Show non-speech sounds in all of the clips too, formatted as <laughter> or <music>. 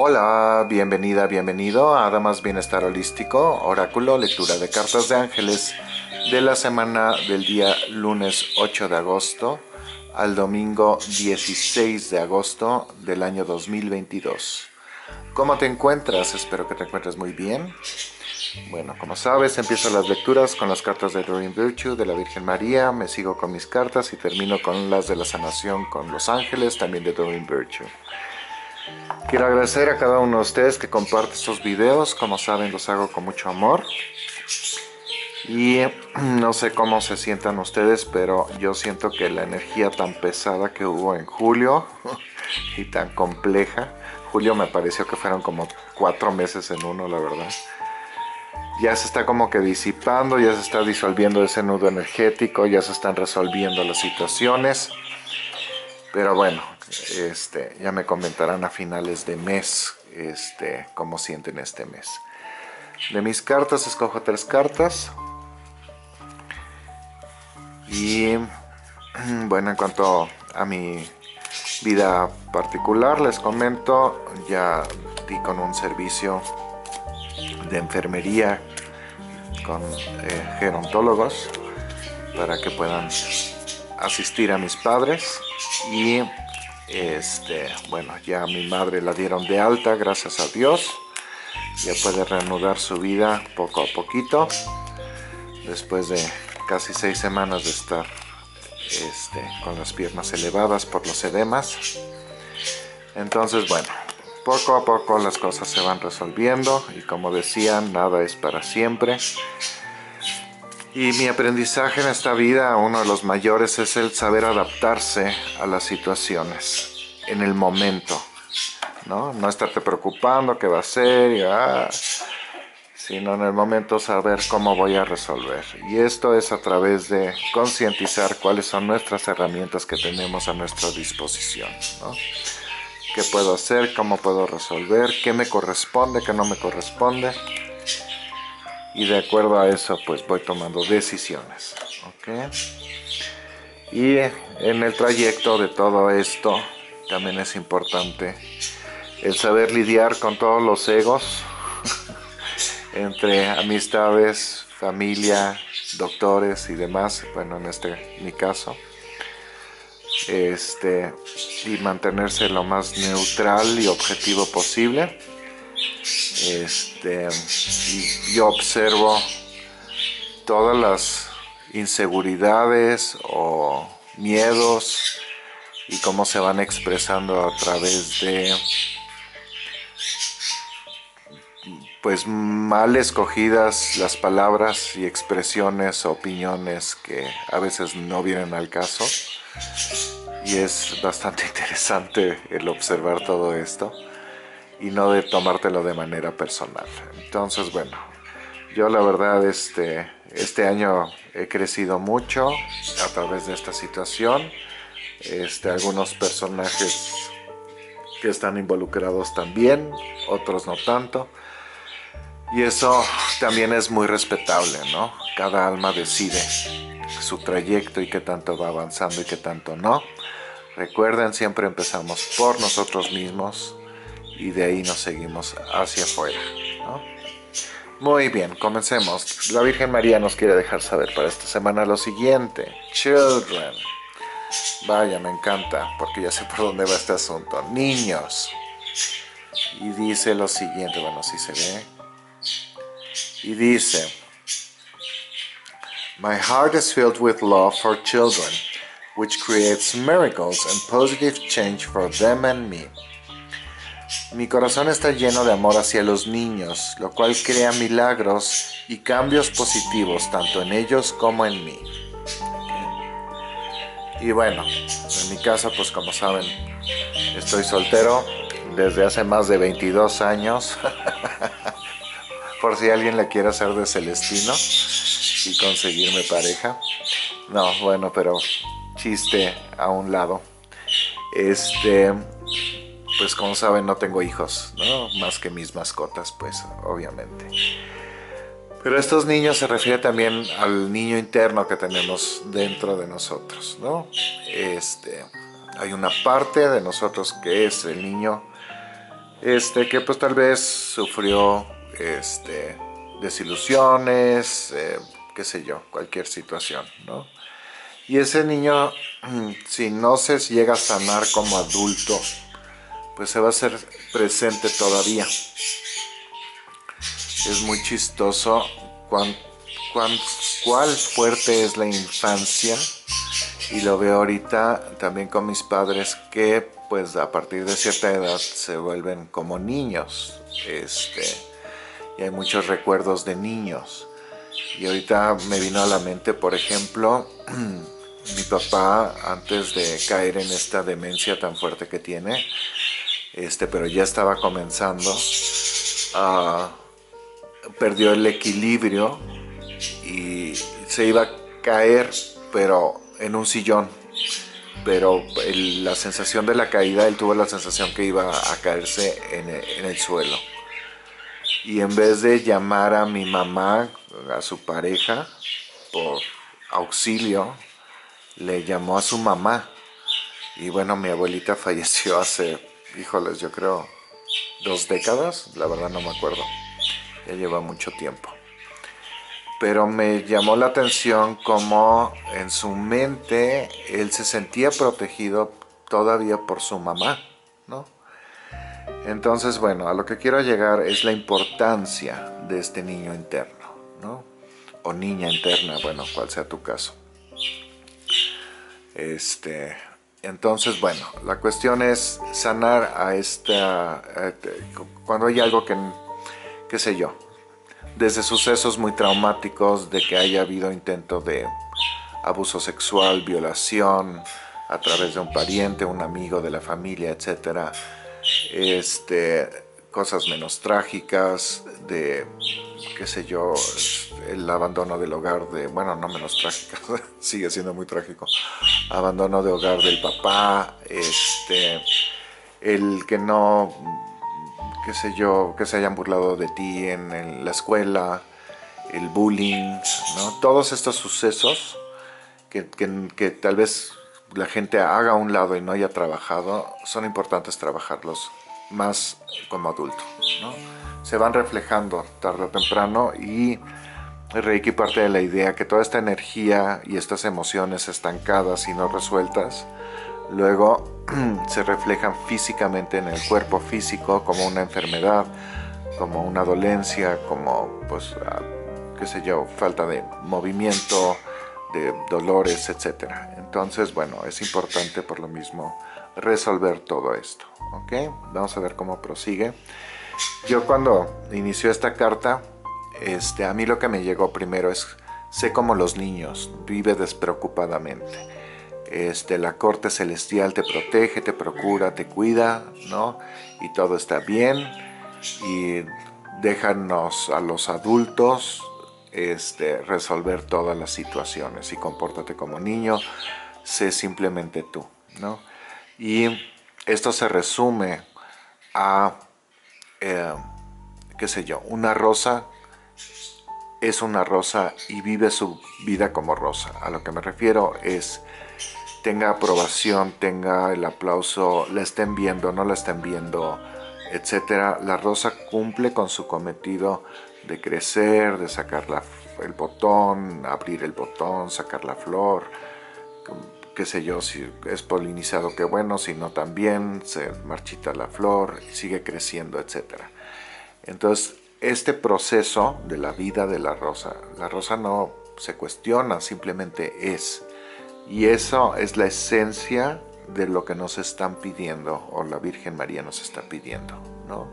Hola, bienvenida, bienvenido a Damas Bienestar Holístico, Oráculo, lectura de cartas de ángeles de la semana del día lunes 8 de agosto al domingo 16 de agosto del año 2022. ¿Cómo te encuentras? Espero que te encuentres muy bien. Bueno, como sabes, empiezo las lecturas con las cartas de Doreen Virtue de la Virgen María, me sigo con mis cartas y termino con las de la sanación con los ángeles, también de Doreen Virtue. Quiero agradecer a cada uno de ustedes que comparte estos videos, como saben los hago con mucho amor. Y <clears throat> no sé cómo se sientan ustedes, pero yo siento que la energía tan pesada que hubo en julio <laughs> y tan compleja, julio me pareció que fueron como cuatro meses en uno, la verdad. Ya se está como que disipando, ya se está disolviendo ese nudo energético, ya se están resolviendo las situaciones. Pero bueno, este, ya me comentarán a finales de mes este, cómo sienten este mes. De mis cartas escojo tres cartas. Y <clears throat> bueno, en cuanto a mi vida particular, les comento, ya di con un servicio de enfermería con eh, gerontólogos para que puedan asistir a mis padres y este, bueno, ya mi madre la dieron de alta, gracias a Dios. Ya puede reanudar su vida poco a poquito. Después de casi seis semanas de estar este, con las piernas elevadas por los edemas. Entonces, bueno, poco a poco las cosas se van resolviendo y como decían, nada es para siempre. Y mi aprendizaje en esta vida, uno de los mayores, es el saber adaptarse a las situaciones en el momento. No, no estarte preocupando qué va a ser, ah, sino en el momento saber cómo voy a resolver. Y esto es a través de concientizar cuáles son nuestras herramientas que tenemos a nuestra disposición. ¿no? ¿Qué puedo hacer? ¿Cómo puedo resolver? ¿Qué me corresponde? ¿Qué no me corresponde? Y de acuerdo a eso pues voy tomando decisiones y en el trayecto de todo esto también es importante el saber lidiar con todos los egos <laughs> entre amistades, familia, doctores y demás, bueno en este mi caso este y mantenerse lo más neutral y objetivo posible este, yo observo todas las inseguridades o miedos y cómo se van expresando a través de pues mal escogidas las palabras y expresiones opiniones que a veces no vienen al caso. Y es bastante <laughs> interesante el observar todo esto y no de tomártelo de manera personal. Entonces, bueno, yo la verdad este, este año he crecido mucho a través de esta situación. Este, algunos personajes que están involucrados también, otros no tanto. Y eso también es muy respetable, ¿no? Cada alma decide su trayecto y qué tanto va avanzando y qué tanto no. Recuerden, siempre empezamos por nosotros mismos, y de ahí nos seguimos hacia afuera. Muy bien, comencemos. La Virgen María nos quiere dejar saber para esta semana lo siguiente. Children. Vaya, me encanta, porque ya sé por dónde va este asunto. Niños. Y dice lo siguiente, bueno, si se ve. Y dice, My heart is filled with love for children, which creates miracles and positive change for them and me. Mi corazón está lleno de amor hacia los niños, lo cual crea milagros y cambios positivos tanto en ellos como en mí. Y bueno, en mi caso, pues como saben, estoy soltero desde hace más de 22 años. <laughs> Por si alguien le quiere hacer de Celestino y conseguirme pareja. No, bueno, pero chiste a un lado. Este, pues como saben no tengo hijos, ¿no? Más que mis mascotas, pues obviamente. Pero estos niños se refiere también al niño interno que tenemos dentro de nosotros, ¿no? Este, hay una parte de nosotros que es el niño este, que pues tal vez sufrió este, desilusiones, eh, qué sé yo, cualquier situación, ¿no? Y ese niño, <clears throat> si no se llega a sanar como adulto, pues se va a hacer presente todavía. Es muy chistoso cuán, cuán, cuál fuerte es la infancia y lo veo ahorita también con mis padres que pues a partir de cierta edad se vuelven como niños este y hay muchos recuerdos de niños y ahorita me vino a la mente por ejemplo <clears throat> mi papá antes de caer en esta demencia tan fuerte que tiene este pero ya estaba comenzando a perdió el equilibrio y se iba a caer pero en un sillón, pero la sensación de la caída, él tuvo la sensación que iba a caerse en el, suelo. Y en vez de llamar a mi mamá, a su pareja, por auxilio, le llamó a su mamá. Y bueno, mi abuelita <laughs> falleció hace, híjoles, yo creo, dos décadas, la verdad no me acuerdo. Ya lleva mucho tiempo pero me llamó la atención como en su mente él se sentía protegido todavía por su mamá, ¿no? Entonces, bueno, a lo que quiero llegar es la importancia de este niño interno, ¿no? O niña interna, bueno, cual sea tu caso. Este, entonces, bueno, la cuestión es sanar a esta, cuando hay algo que, qué sé yo, desde sucesos muy traumáticos de que haya habido intento de abuso sexual, violación a través de un pariente, un amigo de la familia, etcétera, este, cosas menos trágicas, de, qué sé yo, el abandono del hogar de, bueno, no menos trágicas, <laughs> sigue siendo muy trágico, abandono de hogar del papá, este, el que no qué sé yo, que se hayan burlado de ti en, la escuela, el bullying, ¿no? Todos estos sucesos que, tal vez la gente haga a un lado y no haya trabajado, son importantes trabajarlos más como adulto, ¿no? Se van reflejando tarde o temprano y Reiki parte de la idea que toda esta energía y estas emociones estancadas y no resueltas luego <clears throat> se reflejan físicamente en el cuerpo físico como una enfermedad, como una dolencia, como pues ah, qué sé yo, falta de movimiento, de dolores, etc. Entonces, bueno, es importante por lo mismo resolver todo esto, ¿ok? Vamos a ver cómo prosigue. Yo cuando inició esta carta, este, a mí lo que me llegó primero es, sé como los niños, vive despreocupadamente este, la corte celestial te protege, te procura, te cuida, ¿no? Y todo está bien. Y déjanos a los adultos este, resolver todas las situaciones y compórtate como niño, sé simplemente tú, ¿no? Y esto se resume a, eh, qué sé yo, una rosa es una rosa y vive su vida como rosa. A lo que me refiero es tenga aprobación, tenga el aplauso, la estén viendo, no la estén viendo, etcétera. La rosa cumple con su cometido de crecer, de sacar el botón, abrir el botón, sacar la flor, qué sé yo, si es polinizado, qué bueno, si no también, se marchita la flor, sigue creciendo, etcétera. Entonces, este proceso de la vida de la rosa, la rosa no se cuestiona, simplemente es. Y eso es la esencia de lo que nos están pidiendo o la Virgen María nos está pidiendo, ¿no?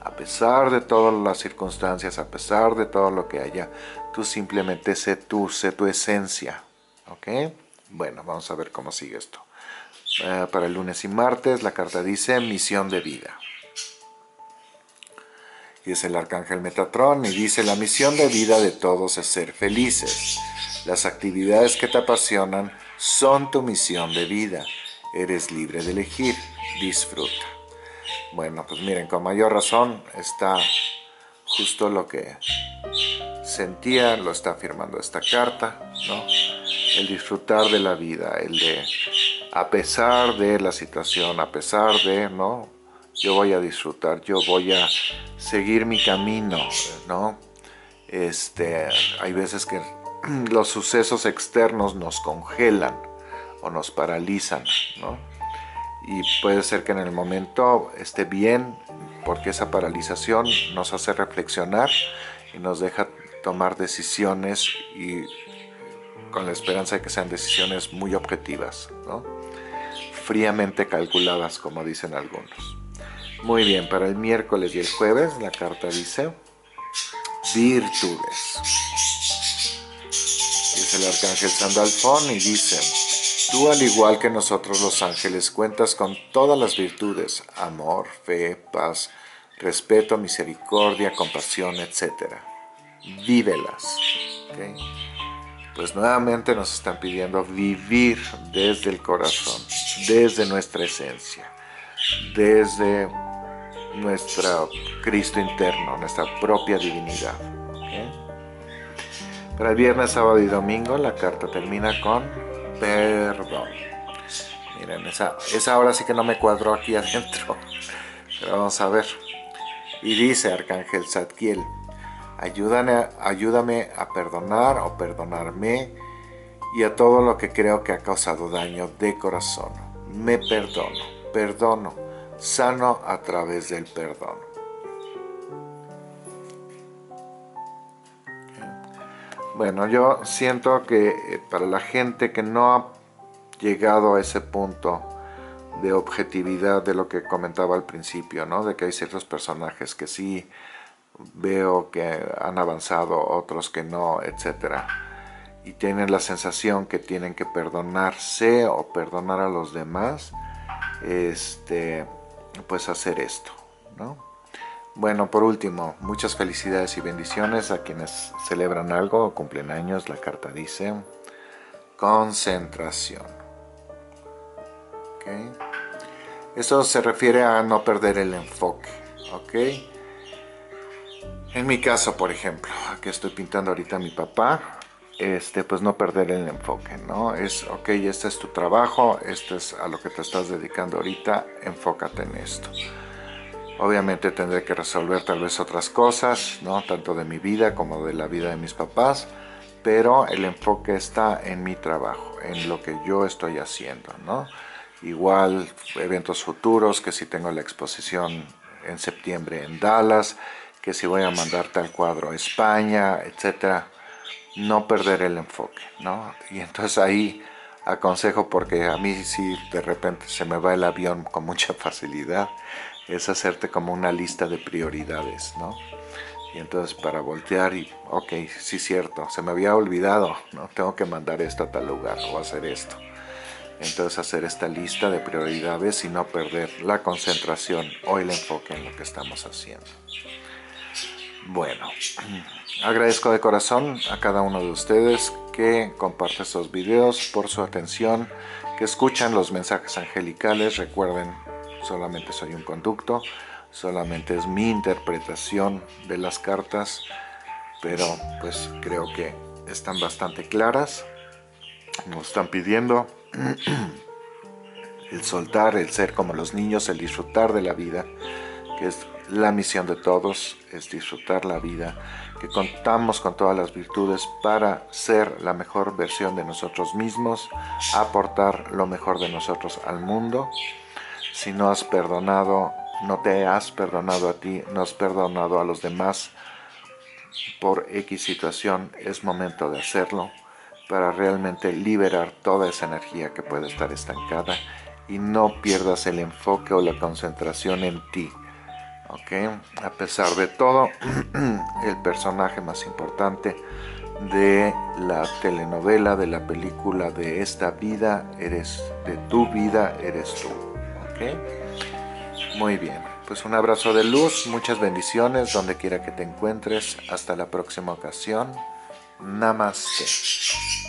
A pesar de todas las circunstancias, a pesar de todo lo que haya, tú simplemente sé tú, sé tu esencia. Bueno, vamos a ver cómo sigue esto. Eh, para el lunes y martes la carta dice misión de vida. Y es el arcángel Metatrón y dice la misión de vida de todos es ser felices. Las actividades que te apasionan son tu misión de vida. Eres libre de elegir. Disfruta. Bueno, pues miren, con mayor razón está justo lo que sentía, lo está afirmando esta carta, ¿no? El disfrutar de la vida, el de, a pesar de la situación, a pesar de, ¿no? Yo voy a disfrutar, yo voy a seguir mi camino, ¿no? Este, hay veces que <clears throat> los sucesos externos nos congelan o nos paralizan, ¿no? Y puede ser que en el momento esté bien, porque esa paralización nos hace reflexionar y nos deja tomar decisiones y con la esperanza de que sean decisiones muy objetivas, ¿no? fríamente calculadas, como dicen algunos. Muy bien, para el miércoles y el jueves la carta dice virtudes. Dice el arcángel Sandalfón y dice, tú al igual que nosotros los ángeles cuentas con todas las virtudes, amor, fe, paz, respeto, misericordia, compasión, etc. Vívelas. Pues nuevamente nos están pidiendo vivir desde el corazón, desde nuestra esencia, desde nuestro Cristo interno, nuestra propia divinidad. Para el viernes, sábado y domingo la carta termina con perdón. Miren, esa, esa ahora sí que no me cuadró aquí <laughs> adentro. Pero vamos a ver. Y dice Arcángel Zadkiel, ayúdame, ayúdame a perdonar o perdonarme y a todo lo que creo que ha causado daño de corazón. Me perdono, perdono, sano a través del perdón. Bueno, yo siento que eh, para la gente que no ha llegado a ese punto de objetividad de lo que comentaba al principio, ¿no? De que hay ciertos personajes que sí veo que han avanzado, otros que no, etcétera. Y tienen la sensación que tienen que perdonarse o perdonar a los demás, este, pues hacer esto, ¿no? Bueno, por último, muchas felicidades y bendiciones a quienes celebran algo o cumplen años. La carta dice concentración. ¿Okay? Esto se refiere a no perder el enfoque. ¿ok? En mi caso, por ejemplo, que estoy pintando ahorita a mi papá, este, pues no perder el enfoque, ¿no? Es, ok, este es tu trabajo, esto es a lo que te estás dedicando ahorita, enfócate en esto. Obviamente tendré que resolver tal vez otras cosas, ¿no? tanto de mi vida como de la vida de mis papás, pero el enfoque está en mi trabajo, en lo que yo estoy haciendo. ¿no? Igual eventos futuros, que si tengo la exposición en septiembre en Dallas, que si voy a mandar tal cuadro a España, etcétera, no perder el enfoque, ¿no? Y entonces ahí aconsejo porque a mí si de repente se me va el avión con mucha <laughs> facilidad es hacerte como una lista de prioridades, ¿no? Y entonces para voltear y, ok, sí cierto, se me había olvidado, ¿no? Tengo que mandar esto a tal lugar o hacer esto. Entonces hacer esta lista de prioridades y no perder la concentración o el enfoque en lo que estamos haciendo. Bueno, agradezco de corazón a cada uno de ustedes que comparte estos videos por su atención, que escuchan los mensajes angelicales. Recuerden solamente soy un conducto, solamente es mi interpretación de las cartas, pero pues creo que están bastante claras. Nos están pidiendo <clears throat> el soltar, el ser como los niños, el disfrutar de la vida, que es la misión de todos, es disfrutar la vida, que contamos con todas las virtudes para ser la mejor versión de nosotros mismos, aportar lo mejor de nosotros al mundo si no has perdonado, no te has perdonado a ti, no has perdonado a los demás por X situación, es momento de hacerlo para realmente liberar toda esa energía que puede estar estancada y no pierdas el enfoque o la concentración en ti. ¿Ok? A pesar de todo, <clears throat> el personaje más importante de la telenovela, de la película de esta vida, eres de tu vida, eres tú. Muy bien, pues un abrazo de luz, muchas bendiciones donde quiera que te encuentres. Hasta la próxima ocasión. Namaste.